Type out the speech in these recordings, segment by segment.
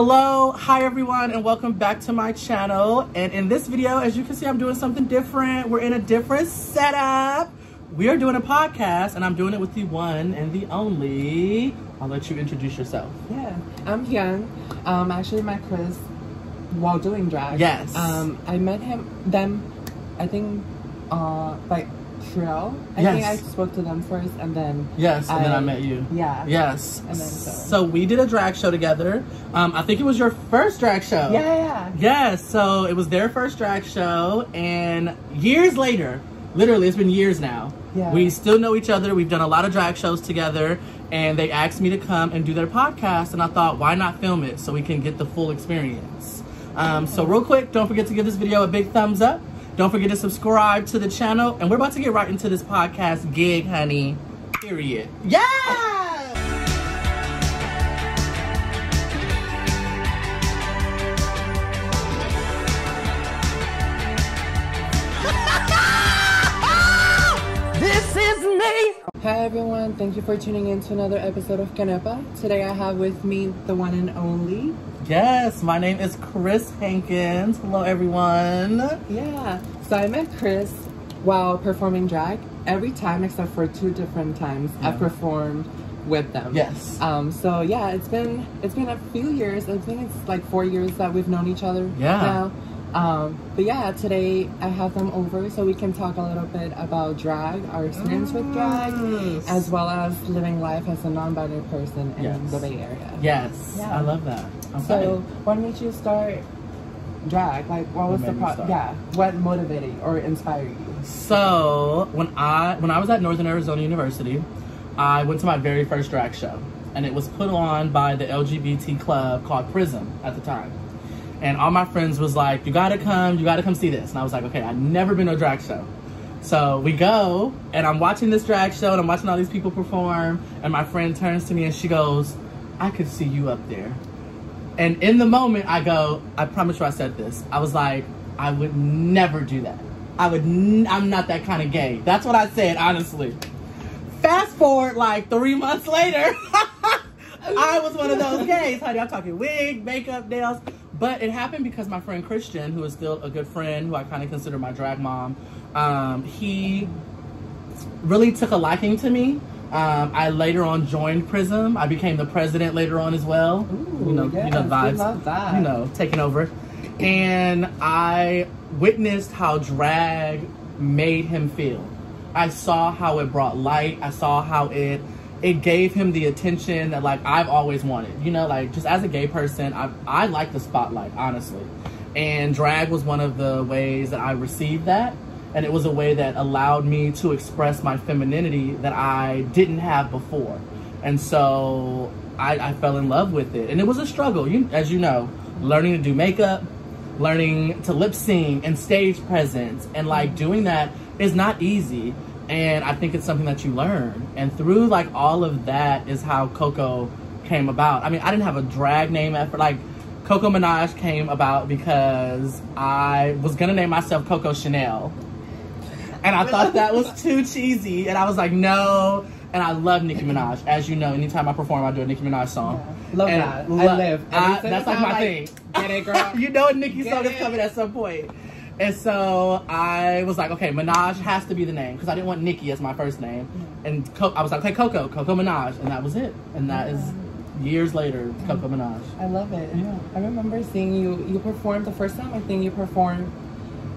Hello, hi everyone, and welcome back to my channel. And in this video, as you can see, I'm doing something different. We're in a different setup. We are doing a podcast, and I'm doing it with the one and the only. I'll let you introduce yourself. Yeah, I'm Hyun. Um, actually met Chris while doing drag. Yes. Um, I met him them, I think, uh, by Trail. I think I spoke to them first, and then Yes, and then I met you. Yeah. Yes. And then so- So we did a drag show together. Um, I think it was your first drag show. Yeah, yeah. Yes, so it was their first drag show, and years later, literally, it's been years now. Yeah. We still know each other. We've done a lot of drag shows together, and they asked me to come and do their podcast, and I thought, why not film it so we can get the full experience? Um, so, real quick, don't forget to give this video a big thumbs up. Don't forget to subscribe to the channel, and we're about to get right into this podcast gig, honey. Period. Yeah! Hi everyone, thank you for tuning in to another episode of Canepa. Today I have with me the one and only. Yes, my name is Chris Hankins. Hello, everyone. Yeah. So I met Chris while performing drag. Every time except for two different times Yeah. I've performed with them. Yes. Um, so yeah, it's been it's been a few years. I think it's like four years that we've known each other Yeah. now. Um, but yeah, today I have them over so we can talk a little bit about drag, our experience with drag, Yes. as well as living life as a non-binary person in Yes. the Bay Area. Yes, Yeah. I love that. Okay. So what made you start drag? Like what was What the made pro- yeah? What motivated or inspired you? So when I when I was at Northern Arizona University, I went to my very first drag show, and it was put on by the LGBT club called Prism at the time. And all my friends was like, "You gotta come, you gotta come see this." And I was like, "Okay, I've never been to a drag show." So we go, and I'm watching this drag show, and I'm watching all these people perform. And my friend turns to me and she goes, "I could see you up there." And in the moment, I go, I promise you I said this. I was like, I would never do that. I would, I'm not that kind of gay. That's what I said, honestly. Fast forward like three months later, I was one of those gays, honey. I'm talking wig, makeup, nails. But it happened because my friend Christian, who is still a good friend, who I kind of consider my drag mom, um, he really took a liking to me. Um, I later on joined Prism. I became the president later on as well. Ooh, you know, you know vibes. love that. You know, taking over. And I witnessed how drag made him feel. I saw how it brought light. I saw how it it gave him the attention that like I've always wanted. You know, like just as a gay person, I I like the spotlight, honestly. And drag was one of the ways that I received that. And it was a way that allowed me to express my femininity that I didn't have before. And so I, I fell in love with it. And it was a struggle, you, as you know, learning to do makeup, learning to lip sync and stage presence. And like doing that is not easy. And I think it's something that you learn. And through like all of that is how Coco came about. I mean, I didn't have a drag name at first. Like, Coco Minaj came about because I was gonna name myself Coco Chanel. And I thought that was too cheesy. And I was like, no. And I love Nicki Minaj. As you know, anytime I perform, I do a Nicki Minaj song. Love And that. lo- I live. I- that's like my like, thing. get it, girl. you know a Nicki Get song is coming at some point. And so I was like, okay, Minaj has to be the name because I didn't want Nicki as my first name. Mm-hmm. And Co- I was like, okay, Coco, Coco Minaj. And that was it. And that is mm-hmm. years later, Coco mm-hmm. Minaj. I love it. Yeah. I remember seeing you. You performed the first time. I think you performed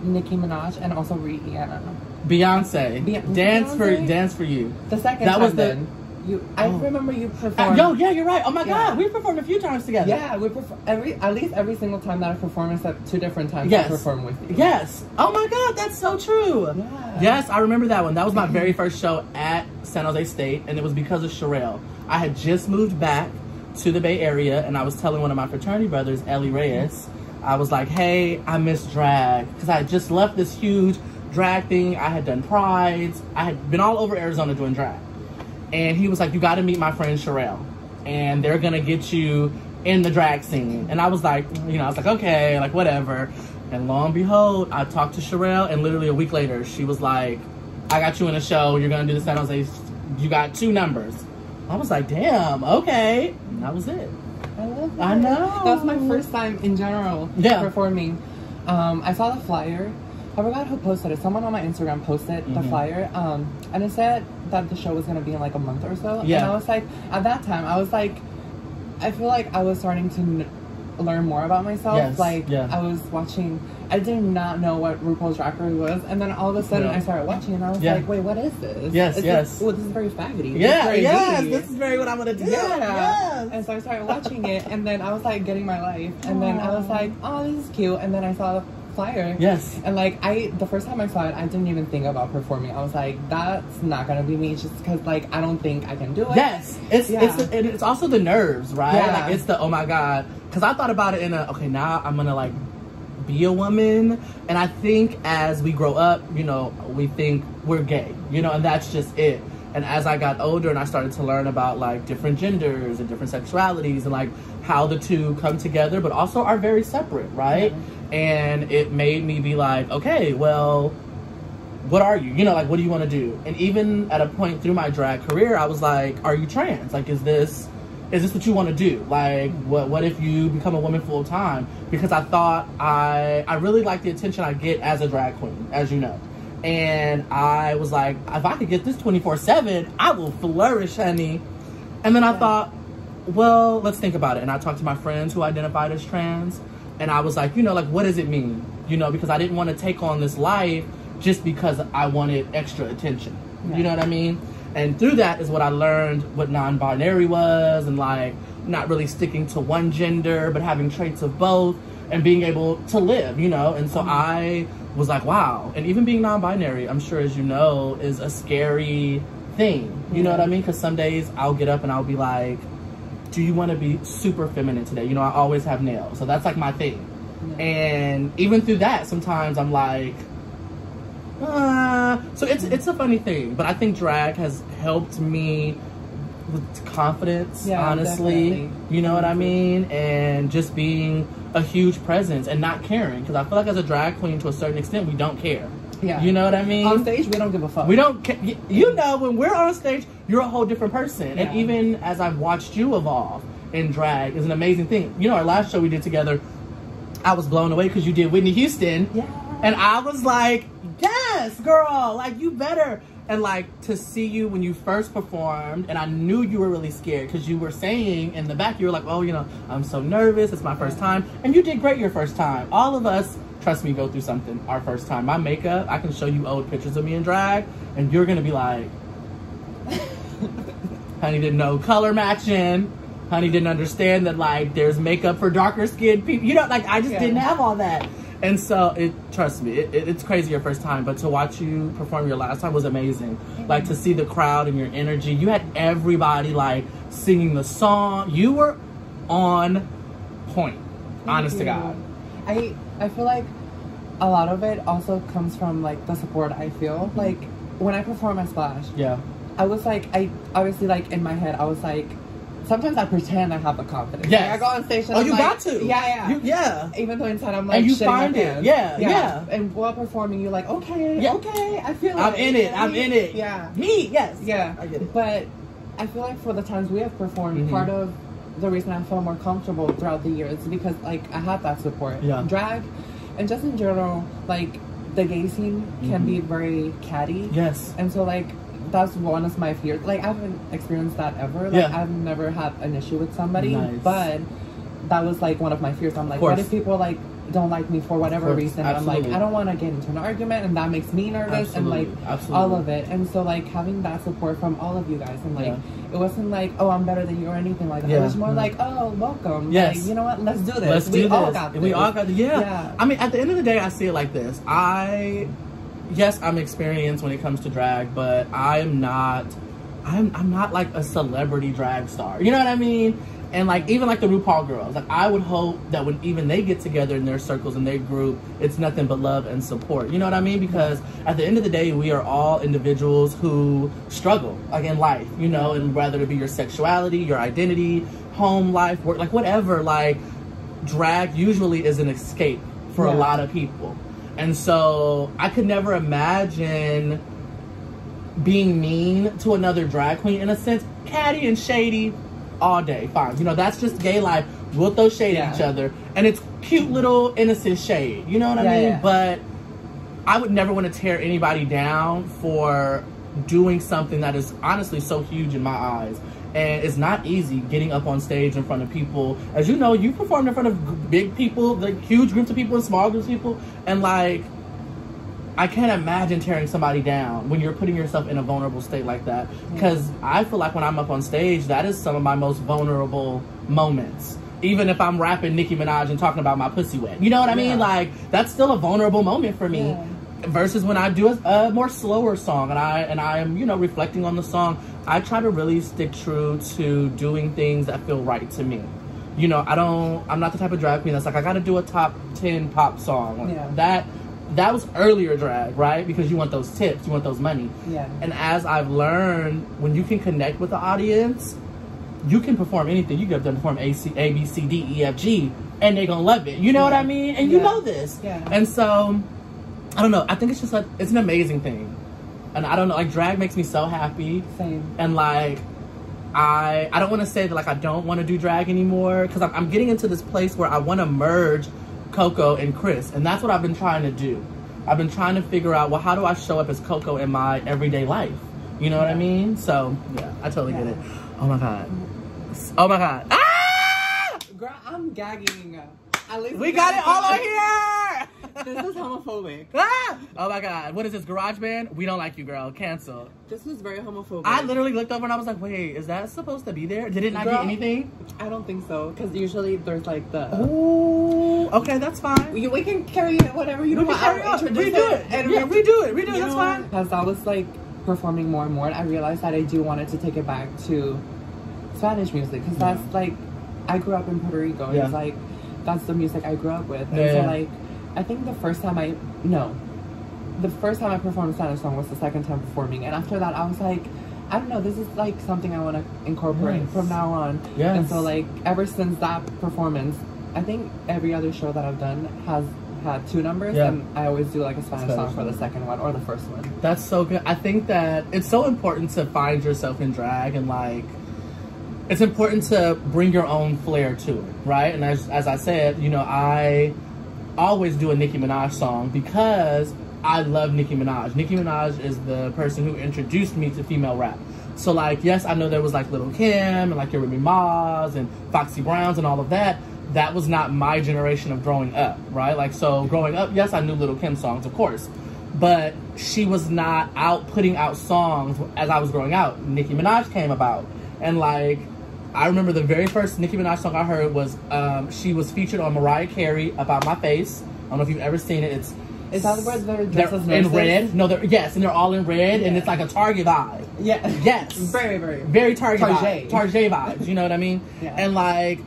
Nicki Minaj and also Rihanna. Beyonce, Be- dance for dance for you. The second That time was the- then, you. I Oh. remember you Uh, performed. yo, yeah, you're right. Oh my Yeah. God, we performed a few times together. Yeah, we perform every at least every single time that I perform except two different times Yes. I perform with you. Yes. Oh my God, that's so true. Yeah. Yes, I remember that one. That was my very first show at San Jose State, and it was because of Sherelle. I had just moved back to the Bay Area, and I was telling one of my fraternity brothers, Ellie Reyes, I was like, hey, I miss drag. Because I had just left this huge drag thing. I had done prides. I had been all over Arizona doing drag. And he was like, you got to meet my friend Sherelle. And they're going to get you in the drag scene. And I was like, you know, I was like, okay, like whatever. And lo and behold, I talked to Sherelle, and literally a week later, she was like, I got you in a show. You're going to do the San Jose. You got two numbers. I was like, damn, okay. And that was it. I love it. I know. That was my first time in general Yeah. performing. Um, I saw the flyer. I forgot who posted it. Someone on my Instagram posted the Mhm. flyer. Um, and it said that the show was gonna be in like a month or so. Yeah. And I was like, at that time, I was like, I feel like I was starting to n- learn more about myself. Yes, Like yeah. I was watching. I did not know what RuPaul's Drag Race was, and then all of a sudden Yeah. I started watching, and I was Yeah. like, wait, what is this? Yes, yes. This, oh, this is very faggoty. Yeah, very yes, this is very what I'm gonna do. Yeah. Yes. And so I started watching it, and then I was like getting my life, and then I was like, oh, this is cute. And then I saw the flyer. Yes. And like I, the first time I saw it, I didn't even think about performing. I was like, that's not gonna be me, just because like I don't think I can do it. Yes, it's Yeah. it's and it's also the nerves, right? Yeah. Like it's the oh my god, because I thought about it in a okay now I'm gonna like be a woman, and I think as we grow up, you know, we think we're gay, you know, and that's just it. And as I got older and I started to learn about like different genders and different sexualities and like how the two come together, but also are very separate, right? And it made me be like, okay, well, what are you? You know, like, what do you want to do? And even at a point through my drag career, I was like, are you trans? Like, is this, is this what you want to do? Like, what, what if you become a woman full time? Because I thought I, I really like the attention I get as a drag queen, as you know. And I was like, if I could get this 24 7, I will flourish, honey. And then I Yeah. thought, well, let's think about it. And I talked to my friends who identified as trans, and I was like, you know, like, what does it mean? You know, because I didn't want to take on this life just because I wanted extra attention. Yeah. You know what I mean? And through that is what I learned what non binary was, and like not really sticking to one gender, but having traits of both, and being able to live, you know? And so mm-hmm. I was like, wow. And even being non binary, I'm sure as you know, is a scary thing. You know what I mean? Because some days I'll get up and I'll be like, do you want to be super feminine today? You know, I always have nails. So that's like my thing. Yeah. And even through that, sometimes I'm like, uh, so it's it's a funny thing, but I think drag has helped me with confidence, Yeah, honestly. definitely. You know what I mean? And just being a huge presence and not caring. Because I feel like as a drag queen, to a certain extent, we don't care. Yeah. You know what I mean? On stage, we don't give a fuck. We don't. You know, when we're on stage, you're a whole different person. Yeah. And even as I've watched you evolve in drag, is an amazing thing. You know, our last show we did together, I was blown away because you did Whitney Houston, Yeah. and I was like, "Yes, girl! Like you better." And like to see you when you first performed, and I knew you were really scared because you were saying in the back, you were like, "Oh, you know, I'm so nervous. It's my first time," and you did great your first time. All of us, trust me, go through something our first time. My makeup, I can show you old pictures of me in drag, and you're gonna be like, "Honey didn't know color matching." Honey didn't understand that like there's makeup for darker skinned people. You know, like I just Yeah. didn't have all that. And so it trust me, it, it, it's crazy your first time, but to watch you perform your last time was amazing. Like to see the crowd and your energy. You had everybody like singing the song. You were on point. honest to God. I I feel like a lot of it also comes from like the support I feel. Like when I perform at Splash, Yeah. I was like I obviously like in my head I was like sometimes I pretend I have the confidence. Yeah, Like, I go on stage and Oh, I'm you like, got to. Yeah, yeah. You, yeah. even though inside I'm like And you find it. pants. Yeah, yeah. And while performing, you're like, okay, Yeah. okay, I feel like I'm it. in it. Yeah, I'm in it. Yeah. Me, yes. Yeah, I get it. But I feel like for the times we have performed, Mhm. part of the reason I felt more comfortable throughout the years is because like I had that support. Yeah. Drag, and just in general, like the gay scene can Mhm. be very catty. Yes. And so like that's one of my fears. Like I haven't experienced that ever. Like Yeah. I've never had an issue with somebody, Nice. but that was like one of my fears. I'm like, what if people like don't like me for whatever reason? And I'm like, I don't want to get into an argument, and that makes me nervous, and like Absolutely. Absolutely. all of it. And so like having that support from all of you guys, and like Yeah. it wasn't like, oh, I'm better than you or anything like that. Yeah. It was more Mhm. like, oh, welcome. Yes. Like, you know what? Let's do this. Let's we do all this. got this. We all got yeah. Yeah. I mean, at the end of the day, I see it like this. I, yes, I'm experienced when it comes to drag, but I'm not. I'm I'm not like a celebrity drag star. You know what I mean? And like even like the RuPaul girls, like I would hope that when even they get together in their circles and their group, it's nothing but love and support. You know what I mean? Because at the end of the day, we are all individuals who struggle like in life. You know, and whether it be your sexuality, your identity, home life, work, like whatever, like drag usually is an escape for a lot of people. And so I could never imagine being mean to another drag queen in a sense, catty and shady, all day, fine. You know, that's just gay life. We'll throw shade at each other, and it's cute little innocent shade. You know what I Yeah, mean? yeah. But I would never want to tear anybody down for doing something that is honestly so huge in my eyes. And it's not easy getting up on stage in front of people. As you know, you performed in front of big people, like huge groups of people and small groups of people. And like, I can't imagine tearing somebody down when you're putting yourself in a vulnerable state like that. Because I feel like when I'm up on stage, that is some of my most vulnerable moments. Even if I'm rapping Nicki Minaj and talking about my pussy wet. You know what I mean? Yeah. Like, that's still a vulnerable moment for me. Yeah. Versus when I do a, a more slower song and I and I am, you know, reflecting on the song, I try to really stick true to doing things that feel right to me. You know, I don't I'm not the type of drag queen that's like I gotta do a top ten pop song. Yeah. That that was earlier drag, right? Because you want those tips, you want those money. Yeah. And as I've learned, when you can connect with the audience, you can perform anything. You can perform A, C, A, B, C, D, E, F, G, and they're gonna love it. You know what I mean? And you know this. Yeah. And so, I don't know. I think it's just like it's an amazing thing, and I don't know. Like drag makes me so happy, Same. and like I I don't want to say that like I don't want to do drag anymore because I'm, I'm getting into this place where I want to merge Coco and Chris, and that's what I've been trying to do. I've been trying to figure out well how do I show up as Coco in my everyday life. You know what I mean? So yeah, I totally get it. Oh my god. Oh my god. Ah! Girl, I'm gagging. We got it all on here. This is homophobic. Ah! Oh my god. What is this garage band? We don't like you, girl. Cancel. This was very homophobic. I literally looked over and I was like, wait, is that supposed to be there? Did it not Girl. get anything? I don't think so because usually there's like the. Ooh. Okay, that's fine. We, we can carry it whatever you want. We don't can want. carry. Introduce Redo it. and Yeah, redo it. Redo it. you That's fine. As I was like performing more and more, and I realized that I do wanted to take it back to Spanish music because Yeah. that's like I grew up in Puerto Rico. and Yeah. It's like that's the music I grew up with. And Yeah, so like I think the first time I no, the first time I performed a Spanish song was the second time performing, and after that I was like. I don't know. This is like something I want to incorporate Yes. from now on. Yes. And so, like, ever since that performance, I think every other show that I've done has had two numbers, Yeah. and I always do like a Spanish, Spanish song for the second one or the first one. That's so good. I think that it's so important to find yourself in drag and like it's important to bring your own flair to it, right? And as as I said, you know, I always do a Nicki Minaj song because I love Nicki Minaj. Nicki Minaj is the person who introduced me to female rap. So like, yes, I know there was like Lil' Kim and like your Remy Ma's and Foxy Browns and all of that. That was not my generation of growing up, right? Like, so growing up, yes, I knew Lil' Kim songs, of course, but she was not out putting out songs as I was growing out. Nicki Minaj came about, and like, I remember the very first Nicki Minaj song I heard was um, she was featured on Mariah Carey Up Out My Face. I don't know if you've ever seen it. It's Is that where they're they're dressed as in red. No, they're yes, and they're all in red, and it's like a Target vibe. Yeah. Yes. very, very. Very Target Target. vibes. Target vibes. You know what I mean? Yeah. And like,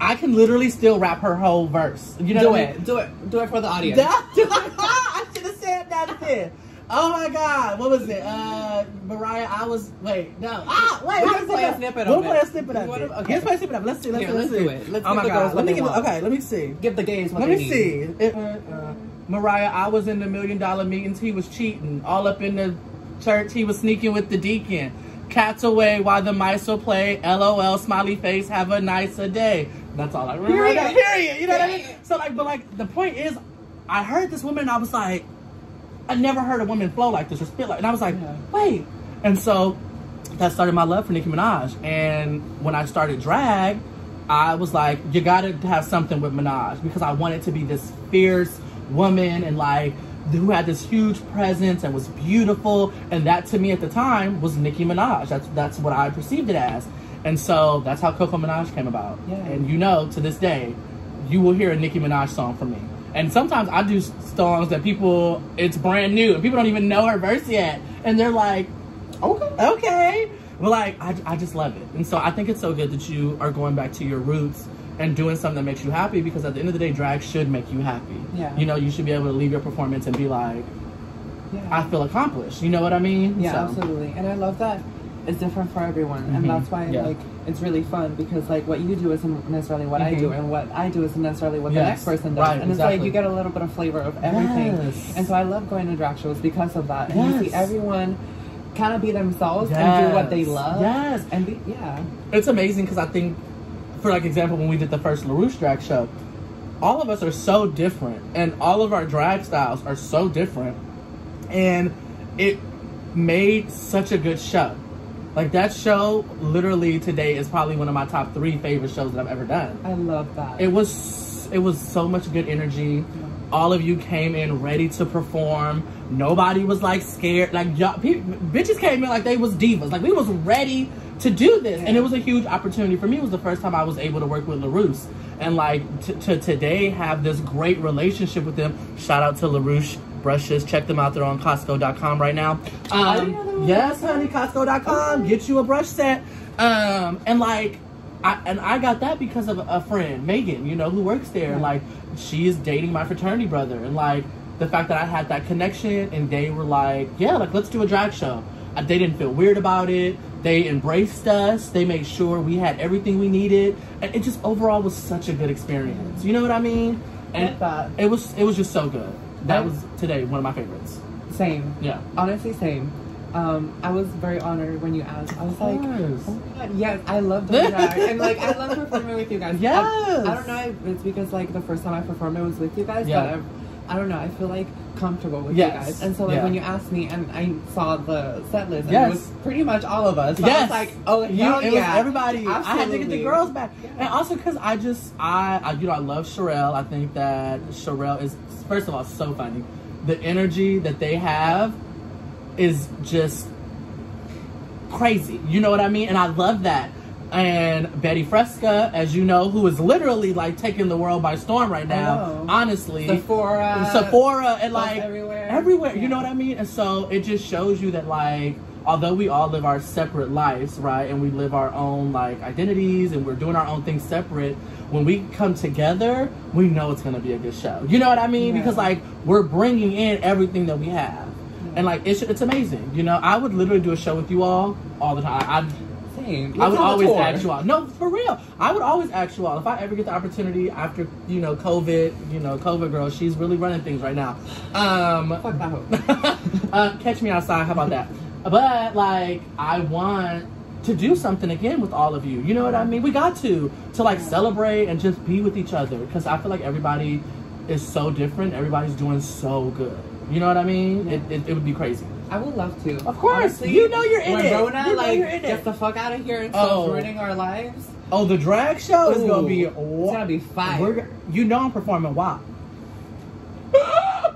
I can literally still rap her whole verse. You know do what I it. mean? Do it. Do it for the audience. I should have said that then. Oh my God, what was it? Uh, Mariah, I was wait, no. Ah, wait, We how can play a snippet We'll play a snippet of it. okay. Let's play a snippet of it. Let's see. Let's, Here, let's, let's see. do it. Let's oh my God, let me give. want. Okay, let me see. Give the gays what Let they me need. see. It, uh, uh, Mariah, I was in the million dollar meetings. He was cheating. All up in the church, he was sneaking with the deacon. Cats away while the mice will play. LOL, smiley face, have a nicer day. That's all I remember. Period. Period. You know what I mean? So like, but like, the point is, I heard this woman and I was like, I never heard a woman flow like this or spit like, and I was like, Yeah. wait. And so that started my love for Nicki Minaj. And when I started drag, I was like, you gotta have something with Minaj because I wanted to be this fierce woman and like who had this huge presence and was beautiful. And that to me at the time was Nicki Minaj. That's that's what I perceived it as. And so that's how Coco Minaj came about. Yeah. And you know, to this day, you will hear a Nicki Minaj song from me. And sometimes I do songs that people, it's brand new and people don't even know her verse yet. And they're like, okay, okay. But like, I, I just love it. And so I think it's so good that you are going back to your roots and doing something that makes you happy because at the end of the day, drag should make you happy. Yeah. You know, you should be able to leave your performance and be like, Yeah. I feel accomplished. You know what I mean? Yeah, So- absolutely. And I love that it's different for everyone. Mhm. And that's why Yeah. like it's really fun because like what you do isn't necessarily what I do Mhm. and what I do isn't necessarily what Yes. the next person does. Right, and it's exactly. like you get a little bit of flavor of everything. Yes. And so I love going to drag shows because of that. And you see everyone kind of be themselves and do what they love. Yes. and be yeah. it's amazing because I think, for like example, when we did the first LaRouche drag show, all of us are so different, and all of our drag styles are so different, and it made such a good show. Like that show, literally today is probably one of my top three favorite shows that I've ever done. I love that. It was it was so much good energy. All of you came in ready to perform. Nobody was like scared. Like y'all, bitches came in like they was divas. Like we was ready to do this, and it was a huge opportunity for me. It was the first time I was able to work with Larousse, and like to today have this great relationship with them. Shout out to Larouche brushes. Check them out. They're on Costco.com right now. I didn't know they Um, yes, honey, Costco.com. Get you a brush set. Um, and like I, and I got that because of a friend, Megan, you know, who works there. Yeah. Like, she is dating my fraternity brother. And, like, the fact that I had that connection and they were like, yeah, like, let's do a drag show. Uh, They didn't feel weird about it. They embraced us. They made sure we had everything we needed. And it just overall was such a good experience. You know what I mean? And it was it was just so good. That was today one of my favorites. Same. Yeah. Honestly, same. Um, I was very honored when you asked. I was like, oh my god, yes, I love the drag, and like I love performing with you guys. Yes. I, I don't know if it's because like the first time I performed it was with you guys, Yeah. but I've, I don't know. I feel like comfortable with Yes. you guys, and so like Yeah. when you asked me and I saw the set list, and Yes. it was pretty much all of us. So I yes. was like, oh You- hell it yeah, was everybody. I had to get the girls back, Yeah. and also because I just I, I you know I love Sherelle. I think that Sherelle is first of all so funny. The energy that they have is just crazy. You know what I mean? And I love that. And Betty Fresca, as you know, who is literally like taking the world by storm right now. Oh. Honestly, Sephora, Sephora, and like everywhere. everywhere. You know what I mean? And so it just shows you that like although we all live our separate lives, right? And we live our own like identities and we're doing our own things separate, when we come together, we know it's going to be a good show. You know what I mean? Yeah. Because like we're bringing in everything that we have. And like it's it's amazing. You know, I would literally do a show with you all all the time. I I would Let's have a always ask you all. No, for real. I would always ask you all if I ever get the opportunity after you know COVID. You know, COVID girl, she's really running things right now. Um, Fuck that hoe. uh, catch me outside. How about that? But like, I want to do something again with all of you. You know what I mean? We got to to like celebrate and just be with each other because I feel like everybody is so different. Everybody's doing so good. You know what I mean? It, it, it would be crazy. I would love to. Of course. You know you're in when it. Rona You know like you're in it. gets the fuck out of here and starts Oh. ruining our lives. Oh, the drag show is gonna be. Ooh, it's gonna be fire. We're, you know I'm performing WAP.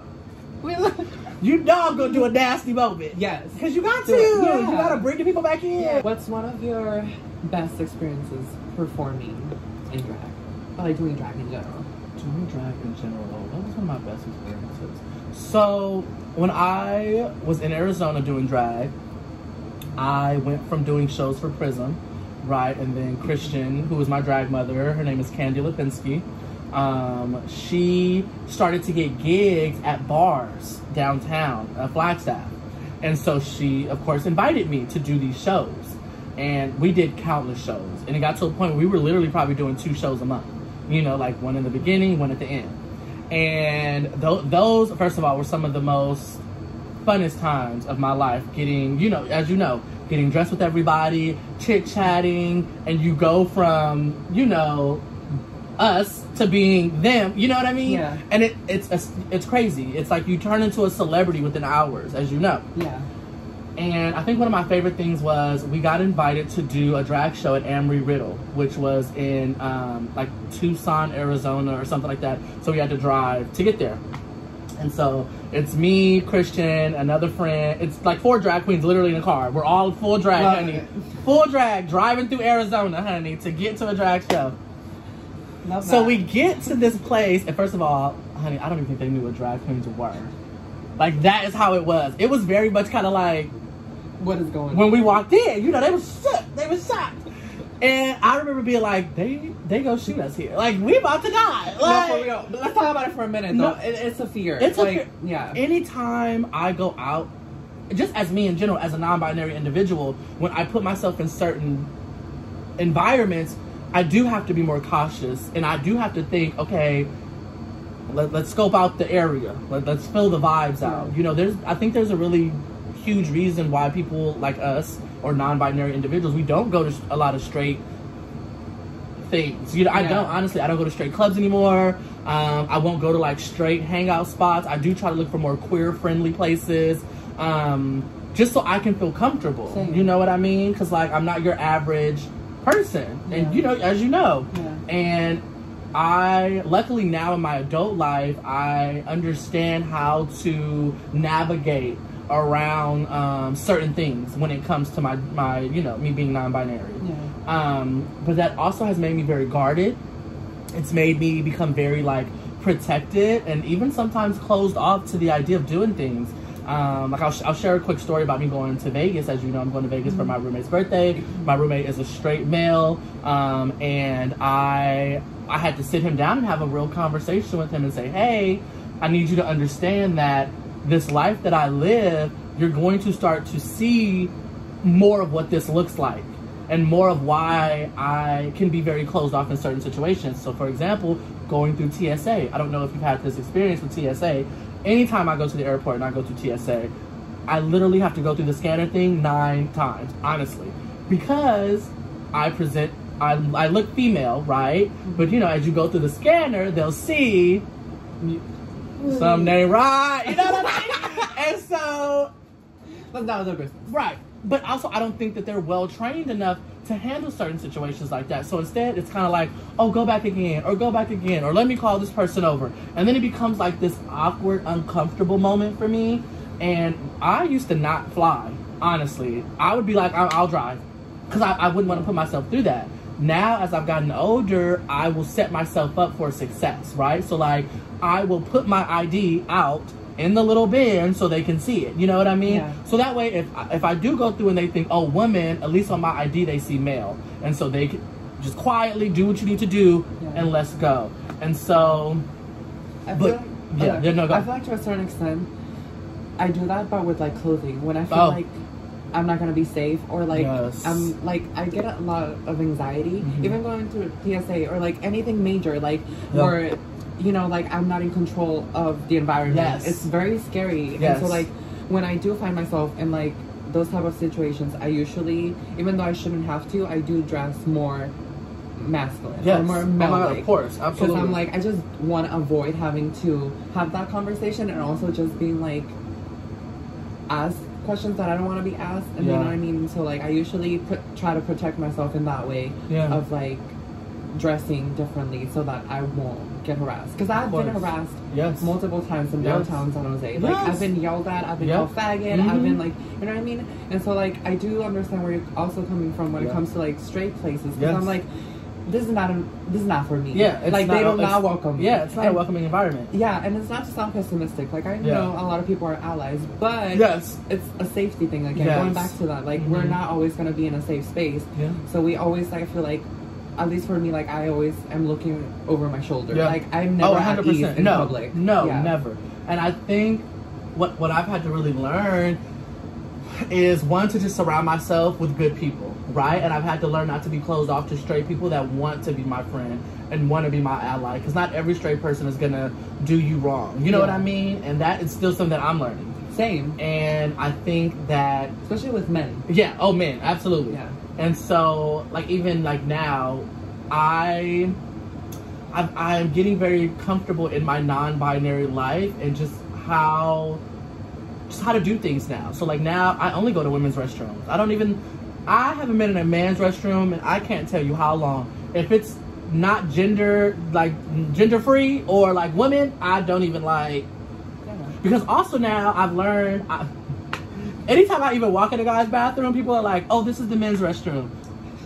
You know I'm gonna do a nasty moment. yes. Cause you got to. Yeah. You gotta bring the people back in. What's one of your best experiences performing in drag? Or like doing drag in general? Doing drag in general, that was one of my best experiences. So when I was in Arizona doing drag, I went from doing shows for Prism, right, and then Christian, who was my drag mother, her name is Candy Lipinski. Um, she started to get gigs at bars downtown, uh, Flagstaff, and so she, of course, invited me to do these shows, and we did countless shows, and it got to a point where we were literally probably doing two shows a month, you know, like one in the beginning, one at the end, and th- those, first of all, were some of the most funnest times of my life getting you know as you know getting dressed with everybody chit chatting and you go from you know us to being them you know what i mean Yeah. and it it's it's, it's crazy it's like you turn into a celebrity within hours as you know Yeah. And I think one of my favorite things was we got invited to do a drag show at Embry-Riddle, which was in um, like Tucson, Arizona, or something like that. So we had to drive to get there. And so it's me, Christian, another friend. It's like four drag queens literally in a car. We're all full drag, Love honey. it. Full drag, driving through Arizona, honey, to get to a drag show. Love So that. we get to this place, and first of all, honey, I don't even think they knew what drag queens were. Like that is how it was. It was very much kind of like What is going on? when we walked in, you know, they were shook. They were shocked. And I remember being like, they they go shoot us here. Like we about to die. No, Like, for real. Let's talk about it for a minute, No. though. It, it's a fear. It's a like, fear. yeah. Anytime I go out, just as me in general, as a non-binary individual, when I put myself in certain environments, I do have to be more cautious, and I do have to think, okay, let, let's scope out the area. Let, let's fill the vibes out. You know, there's I think there's a really huge reason why people like us or non-binary individuals we don't go to a lot of straight things. You know, I Yeah. don't honestly. I don't go to straight clubs anymore. Um, I won't go to like straight hangout spots. I do try to look for more queer friendly places, um, just so I can feel comfortable. Same. You know what I mean? Because like I'm not your average person, and you know, as you know, Yeah. and I luckily now in my adult life I understand how to navigate around um, certain things when it comes to my my you know me being non-binary. Yeah. Um, but that also has made me very guarded. It's made me become very like protected and even sometimes closed off to the idea of doing things. Um, like I'll, sh- I'll share a quick story about me going to Vegas. As you know, I'm going to Vegas for my roommate's birthday. My roommate is a straight male, um, and I I had to sit him down and have a real conversation with him and say, "Hey, I need you to understand that this life that I live, you're going to start to see more of what this looks like." and more of why I can be very closed off in certain situations. So, for example, going through TSA. I don't know if you've had this experience with TSA. Anytime I go to the airport and I go through TSA, I literally have to go through the scanner thing nine times, honestly, because I present. I, I look female, right? Mm-hmm. But you know, as you go through the scanner, they'll see some name right. You know what I mean? and so But that was a business. Right. But also, I don't think that they're well trained enough to handle certain situations like that. So instead, it's kind of like, oh, go back again, or go back again, or let me call this person over. And then it becomes like this awkward, uncomfortable moment for me. And I used to not fly, honestly. I would be like, I'll, I'll drive. Because I, I wouldn't want to put myself through that. Now, as I've gotten older, I will set myself up for success, right? So, like, I will put my ID out in the little bin so they can see it. You know what I mean? Yeah. So that way, if if I do go through and they think, oh, woman, at least on my ID they see male, and so they can just quietly do what you need to do Yeah. and let's go. And so, I But- feel like, yeah, okay. no, go. I feel like to a certain extent, I do that, but with like clothing. When I feel Oh. like I'm not gonna be safe, or like Yes. I'm like I get a lot of anxiety, Mhm. even going to TSA or like anything major, like Yeah. where you know, like I'm not in control of the environment. Yes. It's very scary. And Yes. so like when I do find myself in like those type of situations, I usually, even though I shouldn't have to, I do dress more masculine yes, or more Oh God, male-like. of course, absolutely. Because. I'm like, I just want to avoid having to have that conversation and also just being like, ask questions that I don't want to be asked. And you know what I mean? So, like, I usually put, try to protect myself in that way Yeah. of like dressing differently so that I won't get harassed. Because I've been harassed yes, multiple times in Yes. downtown San Jose. Like Yes. I've been yelled at, I've been Yeah. called faggot, Mhm. I've been like, you know what I mean? And so like I do understand where you're also coming from when Yeah. it comes to like straight places. Because. I'm like, this is not a, this is not for me. yeah, it's like not, they do it's- not welcome me. Yeah, it's not And- a welcoming environment. Yeah, and it's not to sound pessimistic. Like I Yeah. know a lot of people are allies, but Yes, it's a safety thing again. Yes. Going back to that, like we're Mhm. not always gonna be in a safe space. yeah, So we always like I feel like at least for me, like I always am looking over my shoulder. Yeah. Like I'm never oh, at ease in No, public. no, Yeah. never. And I think what what I've had to really learn is one to just surround myself with good people, right? And I've had to learn not to be closed off to straight people that want to be my friend and want to be my ally. Because not every straight person is gonna do you wrong. You know what I mean? And that is still something that I'm learning. Same, And I think that especially with men. yeah, oh man, absolutely. Yeah. And so, like even like now, I, I'm, I'm getting very comfortable in my non-binary life and just how, just how to do things now. So like now, I only go to women's restrooms. I don't even, I haven't been in a man's restroom, and I can't tell you how long. If it's not gender like gender free or like women, I don't even like because also now I've learned. I, anytime I even walk in a guy's bathroom, people are like, "Oh, this is the men's restroom."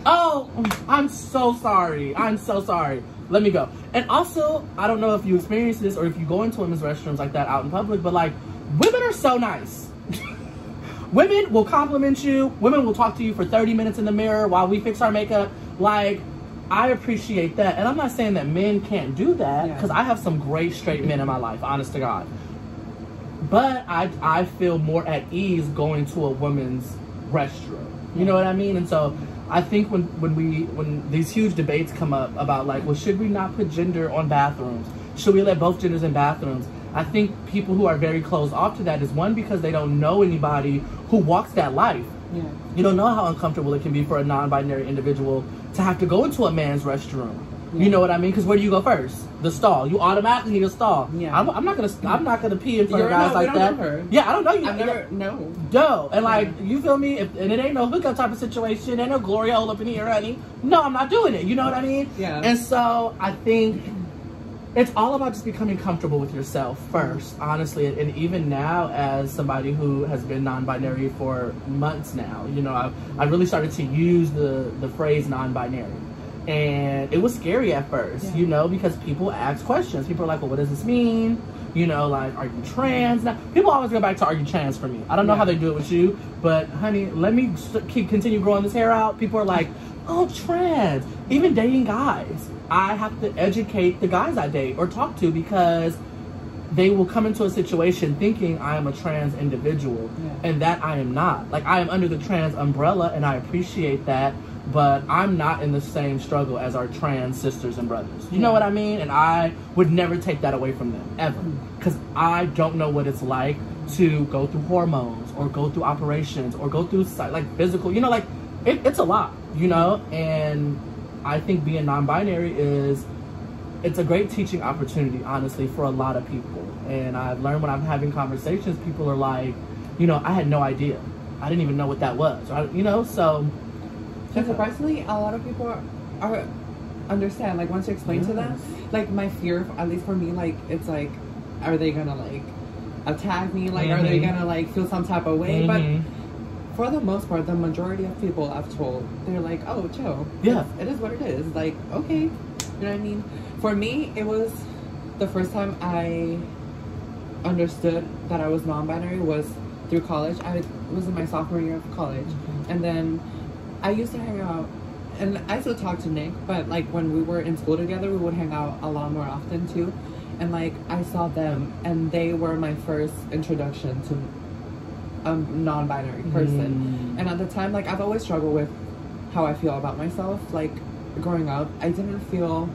Oh, I'm so sorry. I'm so sorry. Let me go. And also, I don't know if you experience this or if you go into women's restrooms like that out in public, but like, women are so nice. women will compliment you. Women will talk to you for 30 minutes in the mirror while we fix our makeup. Like, I appreciate that. And I'm not saying that men can't do that Yeah. because I have some great straight men in my life, honest to God. But I, I feel more at ease going to a woman's restroom. You know what I mean? And so I think when, when we when these huge debates come up about like, well, should we not put gender on bathrooms? Should we let both genders in bathrooms? I think people who are very closed off to that is one because they don't know anybody who walks that life. Yeah. You don't know how uncomfortable it can be for a non-binary individual to have to go into a man's restroom. Yeah. You know what I mean? Because where do you go first? The stall. You automatically need a stall. Yeah. I'm, I'm not gonna. I'm not gonna pee in front You're of guys not- like that. don't know her. Yeah, I don't know you. I've never no. No, and like Yeah. you feel me, if, and it ain't no hookup type of situation, ain't no Gloria hole up in here, honey. No, I'm not doing it. You know what I mean? Yeah. And so I think it's all about just becoming comfortable with yourself first, honestly. And even now, as somebody who has been non-binary for months now, you know, I've I really started to use the the phrase non-binary. And it was scary at first, Yeah. you know, because people ask questions. People are like, well, what does this mean? You know, like, are you trans? Now, people always go back to, are you trans for me? I don't know Yeah. how they do it with you, but honey, let me keep continue growing this hair out. People are like, oh, trans. Even dating guys, I have to educate the guys I date or talk to because they will come into a situation thinking I am a trans individual Yeah. and that I am not. Like I am under the trans umbrella and I appreciate that, but I'm not in the same struggle as our trans sisters and brothers. You know what I mean? And I would never take that away from them ever mm. cuz I don't know what it's like to go through hormones or go through operations or go through like physical, you know like it, it's a lot, you know? And I think being non-binary is it's a great teaching opportunity, honestly, for a lot of people. And I've learned when I'm having conversations, people are like, you know, I had no idea. I didn't even know what that was. I, you know, so. And surprisingly, a lot of people are, are understand. Like once you explain to them, like my fear, at least for me, like it's like, are they gonna like attack me? Like, are they Mhm. gonna like feel some type of way? Mhm. But for the most part, the majority of people I've told, they're like, oh, chill. Yeah. It is what it is. Like, okay, you know what I mean? For me, it was the first time I understood that I was non-binary was through college. I was in my sophomore year of college, mm-hmm. and then I used to hang out, and I still talk to Nick, but like when we were in school together, we would hang out a lot more often too. And like I saw them, and they were my first introduction to a non-binary person. Mm. And at the time, like I've always struggled with how I feel about myself. Like growing up, I didn't feel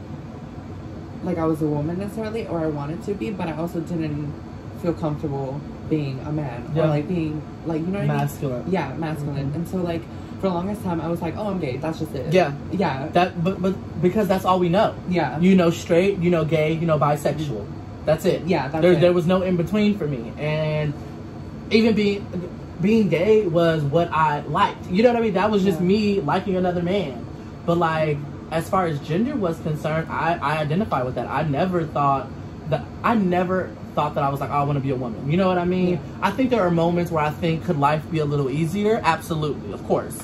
like I was a woman necessarily, or I wanted to be, but I also didn't feel comfortable being a man Yeah. or like being like you know what I mean? Masculine. Yeah, masculine. Mhm. And so like for the longest time, I was like, oh, I'm gay. That's just it. Yeah. Yeah. That, but, but because that's all we know. Yeah. You know straight, you know gay, you know bisexual. That's it. Yeah, that's there, it. there was no in between for me. And even being being gay was what I liked. You know what I mean? That was just Yeah. me liking another man. But like as far as gender was concerned, I, I identify with that. I never thought that I never thought that I was like, oh, I want to be a woman. You know what I mean? Yeah. I think there are moments where I think could life be a little easier? Absolutely, of course.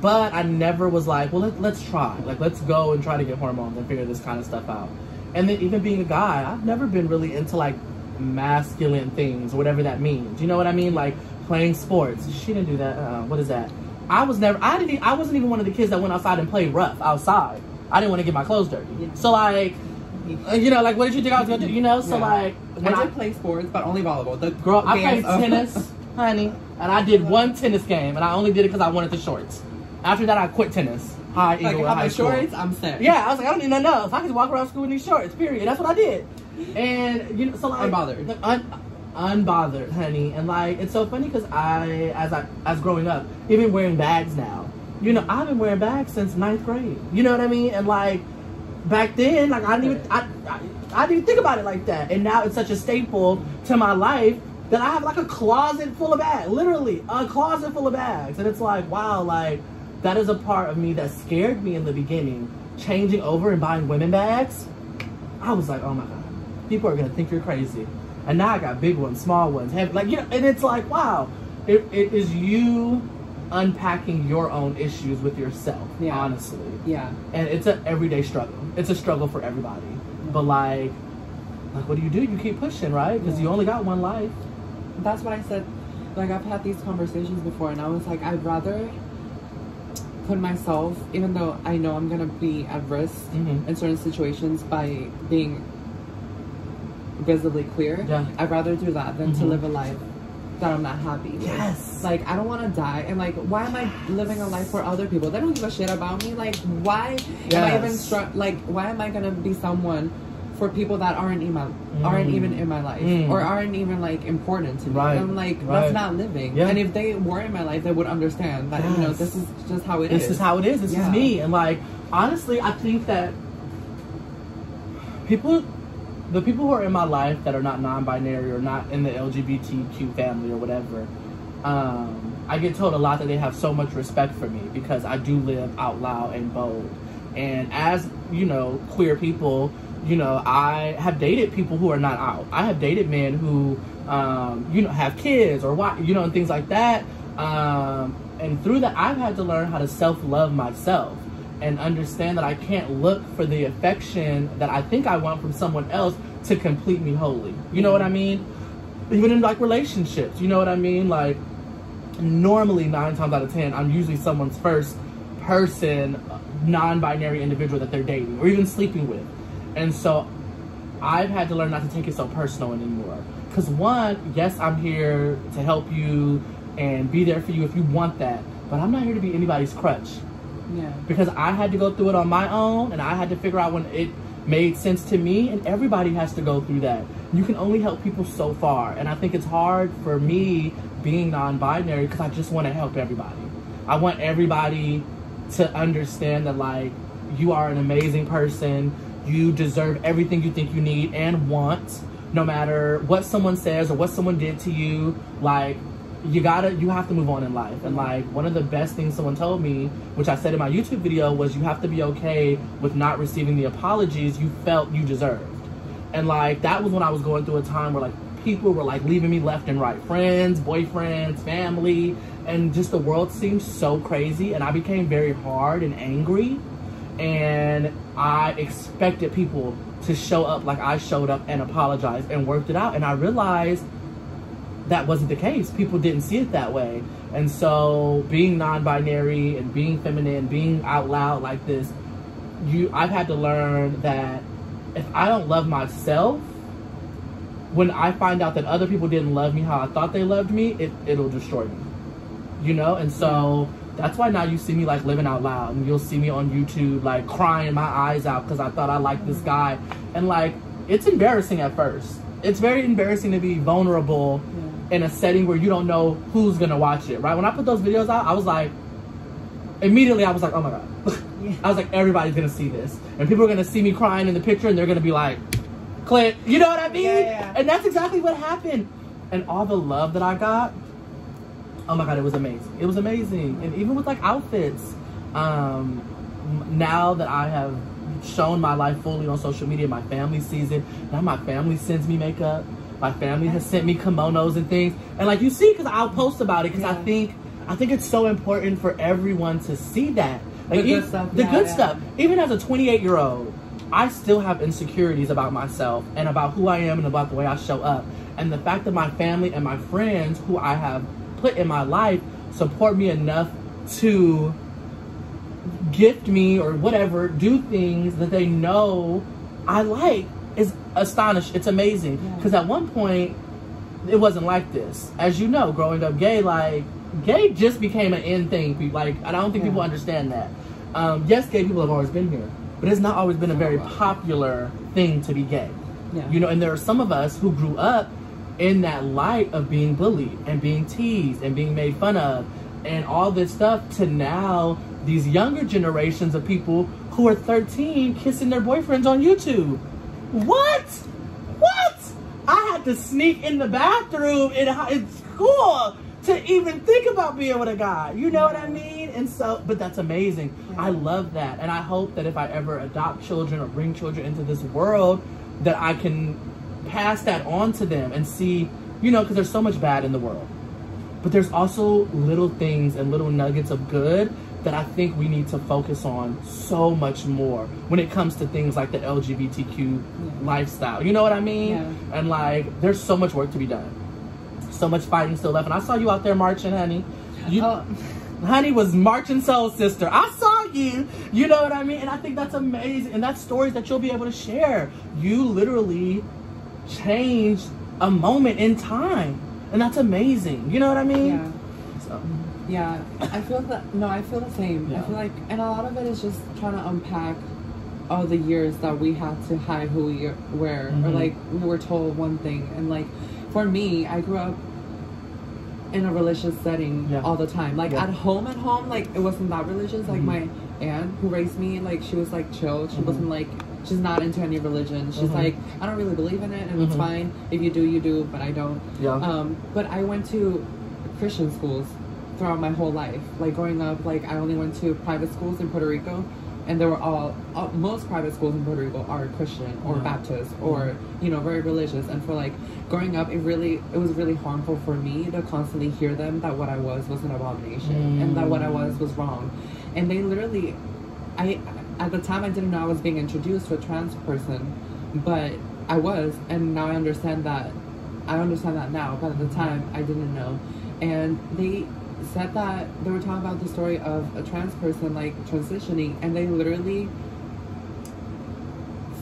But I never was like, well, let, let's try. Like, let's go and try to get hormones and figure this kind of stuff out. And then even being a guy, I've never been really into like masculine things, whatever that means. You know what I mean? Like playing sports. She didn't do that. Uh, what is that? I was never. I didn't. I wasn't even one of the kids that went outside and played rough outside. I didn't want to get my clothes dirty. Yeah. So like, uh, you know, like what did you think I was gonna do? You know, so Yeah. like when I I, did play sports, but only volleyball. The girl, I played of- tennis, honey, and I did one tennis game, and I only did it because I wanted the shorts. After that, I quit tennis. High like Eagle high shorts, I'm set. Yeah, I was like, I don't need nothing else. I can walk around school in these shorts. Period. That's what I did. And you know, so like Unbothered. un, unbothered, honey. And like, it's so funny because I, as I, as growing up, even wearing bags now. You know, I've been wearing bags since ninth grade. You know what I mean? And like, back then, like I didn't even, I, I, I didn't even think about it like that. And now it's such a staple to my life that I have like a closet full of bags. Literally, a closet full of bags. And it's like, wow, like that is a part of me that scared me in the beginning. Changing over and buying women bags, I was like, oh my god, people are gonna think you're crazy. And now I got big ones, small ones, heavy, like you know. And it's like, wow, it, it is you unpacking your own issues with yourself. Yeah. honestly, Yeah. and it's an everyday struggle. It's a struggle for everybody. But like, like what do you do? You keep pushing, right? Because you only got one life. That's what I said. Like I've had these conversations before, and I was like, I'd rather put myself, even though I know I'm gonna be at risk Mhm. in certain situations by being visibly queer. Yeah. I'd rather do that than to Mhm. live a life that I'm not happy. with. Yes. Like I don't want to die, and like, why am I living a life for other people? They don't give a shit about me. Like, why am I even Yes. str- Like, why am I gonna be someone for people that aren't in my aren't Mm. even in my life Mm. or aren't even like important to me. Right, I'm like right. that's not living. Yeah. And if they were in my life, they would understand that you know this is just how it is. this is how it is. This Yeah. is me. And like honestly, I think that people, the people who are in my life that are not non-binary or not in the LGBTQ family or whatever, um, I get told a lot that they have so much respect for me because I do live out loud and bold. And as you know, queer people, you know, I have dated people who are not out. I have dated men who, um, you know, have kids or what, you know, and things like that. Um, and through that, I've had to learn how to self love myself and understand that I can't look for the affection that I think I want from someone else to complete me wholly. You know what I mean? Even in like relationships, you know what I mean? Like, normally nine times out of ten, I'm usually someone's first person, non-binary individual that they're dating or even sleeping with, and so I've had to learn not to take it so personal anymore. Because one, yes, I'm here to help you and be there for you if you want that, but I'm not here to be anybody's crutch yeah. because I had to go through it on my own and I had to figure out when it made sense to me and everybody has to go through that. You can only help people so far and I think it's hard for me being non-binary because I just want to help everybody. I want everybody to understand that like you are an amazing person. You deserve everything you think you need and want no matter what someone says or what someone did to you like you gotta you have to move on in life. And like one of the best things someone told me which i said in my youtube video was you have to be okay with not receiving the apologies you felt you deserved. And like that was when i was going through a time where like people were like leaving me left and right. Friends boyfriends family. And just the world seemed so crazy and i became very hard and angry. And i expected people to show up like i showed up and apologize and worked it out. And i realized that wasn't the case. People didn't see it that way. And so being non-binary and being feminine, being out loud like this, you I've had to learn that if I don't love myself, when I find out that other people didn't love me how I thought they loved me, it, it'll destroy me. You know? And so that's why now you see me like living out loud and you'll see me on YouTube like crying my eyes out because I thought I liked this guy. And like it's embarrassing at first. It's very embarrassing to be vulnerable in a setting where you don't know who's gonna watch it, right? When I put those videos out, I was like, immediately I was like, oh my god. Yeah. I was like, everybody's gonna see this. And people are gonna see me crying in the picture and they're gonna be like, click. You know what I mean? Yeah, yeah. And that's exactly what happened. And all the love that I got, oh my god, it was amazing. It was amazing. And even with like outfits, um, now that I have shown my life fully on social media, my family sees it. Now my family sends me makeup. My family has sent me kimonos and things. And like you see, because I'll post about it because I think I think it's so important for everyone to see that. Like, The good stuff, The yeah, good yeah. stuff. Even as a 28 year old, I still have insecurities about myself and about who I am and about the way I show up. And the fact that my family and my friends who I have put in my life support me enough to gift me or whatever, do things that they know I like is astonished. It's amazing. Yeah. Because at one point, it wasn't like this. As you know, growing up gay, like, gay just became an end thing. Like, I don't think Yeah. people understand that. Um, yes, gay people have always been here, but it's not always been a very popular thing to be gay. Yeah. You know, and there are some of us who grew up in that light of being bullied and being teased and being made fun of and all this stuff to now these younger generations of people who are 13 kissing their boyfriends on YouTube. What? What? I had to sneak in the bathroom in, in school to even think about being with a guy. You know what I mean? And so, but that's amazing. Yeah. I love that. And I hope that if I ever adopt children or bring children into this world, that I can pass that on to them and see, you know, because there's so much bad in the world. But there's also little things and little nuggets of good that I think we need to focus on so much more when it comes to things like the LGBTQ lifestyle. You know what I mean? Yeah. And like, there's so much work to be done. So much fighting still left. And I saw you out there marching, honey. You, Oh, honey was marching soul sister i saw you you know what i mean and i think that's amazing and that's stories that you'll be able to share you literally changed a moment in time and that's amazing you know what i mean yeah. so, Yeah, I feel that. No, I feel the same. Yeah. I feel like, and a lot of it is just trying to unpack all the years that we had to hide who we were, or Mhm. like we were told one thing, and like for me, I grew up in a religious setting Yeah. all the time. Like Yeah. at home, at home, like it wasn't that religious. Like Mhm. my aunt who raised me, like she was like chill. She Mhm. wasn't like she's not into any religion. She's Mhm. like I don't really believe in it, and it's Mhm. fine if you do, you do, but I don't. Yeah. Um, but I went to Christian schools throughout my whole life. Like growing up, like I only went to private schools in Puerto Rico, and they were all, all most private schools in Puerto Rico are Christian or Yeah. Baptist or you know very religious. And for like growing up, it really it was really harmful for me to constantly hear them that what I was was an abomination and that what I was was wrong. And they literally, I at the time I didn't know I was being introduced to a trans person, but I was, and now I understand that. I understand that now, but at the time I didn't know. And they said that they were talking about the story of a trans person like transitioning, and they literally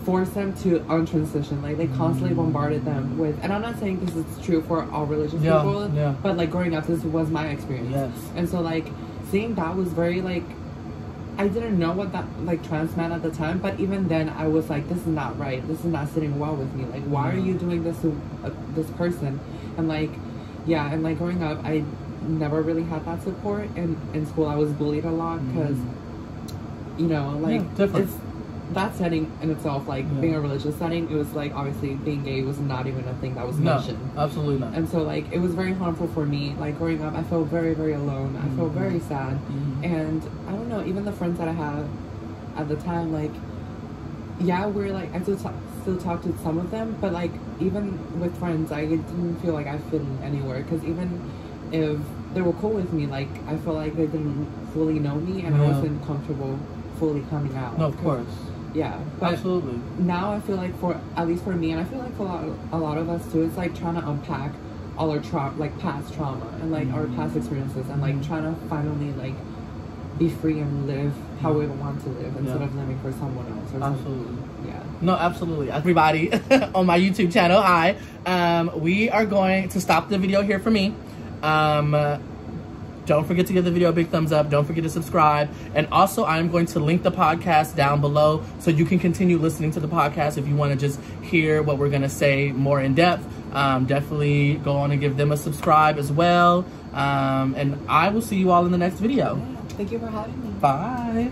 forced them to untransition. Like they constantly bombarded them with, and I'm not saying this is true for all religious Yeah, people, yeah. but like growing up, this was my experience. Yes. And so like seeing that was very like I didn't know what that like trans meant at the time, but even then I was like, this is not right. This is not sitting well with me. Like, why are you doing this to uh, this person? And like, yeah, and like growing up, I never really had that support. And in school, I was bullied a lot because, you know, like Yeah, different. it's that setting in itself, like Yeah. being a religious setting, it was like obviously being gay was not even a thing that was mentioned No, absolutely not. And so like it was very harmful for me. Like growing up, I felt very very alone. I felt Mhm. very sad. Mhm. And I don't know, even the friends that I had at the time, like yeah, we're like I still talk, still talk to some of them, but like even with friends, I didn't feel like I fit in anywhere. Because even if they were cool with me, like I felt like they didn't fully know me, and I wasn't comfortable fully coming out. No, of course. Yeah, but Absolutely. now I feel like for at least for me, and I feel like for a lot, a lot of us too, it's like trying to unpack all our tra- like past trauma and like our past experiences, and like trying to finally like be free and live how we want to live instead Yeah. of living for someone else or something. Absolutely. Yeah. No, absolutely. Everybody on my YouTube channel, hi. Um, we are going to stop the video here for me. Um, don't forget to give the video a big thumbs up. Don't forget to subscribe. And also, I'm going to link the podcast down below so you can continue listening to the podcast if you want to just hear what we're going to say more in depth. Um, definitely go on and give them a subscribe as well. Um, and I will see you all in the next video. Thank you for having me. Bye.